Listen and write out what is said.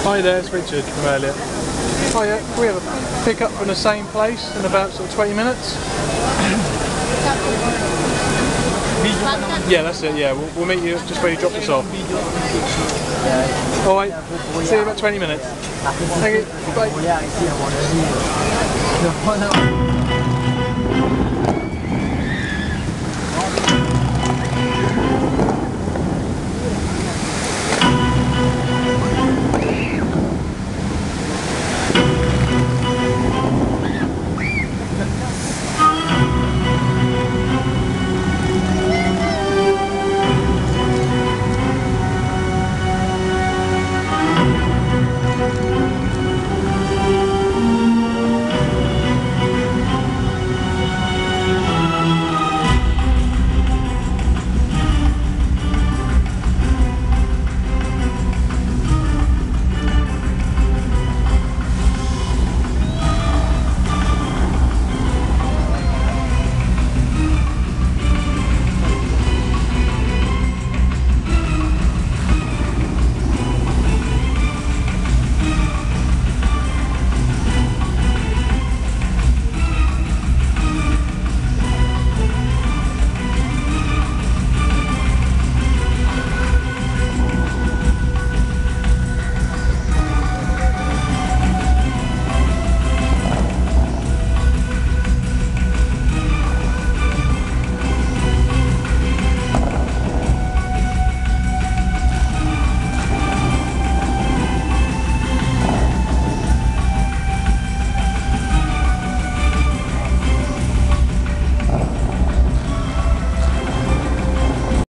Hi there, it's Richard from earlier. Hi, yeah, we have a pick up from the same place in about sort of 20 minutes? Yeah, that's it, yeah. We'll, we'll meet you just where you drop us off. Alright, see you in about 20 minutes. Thank you, bye.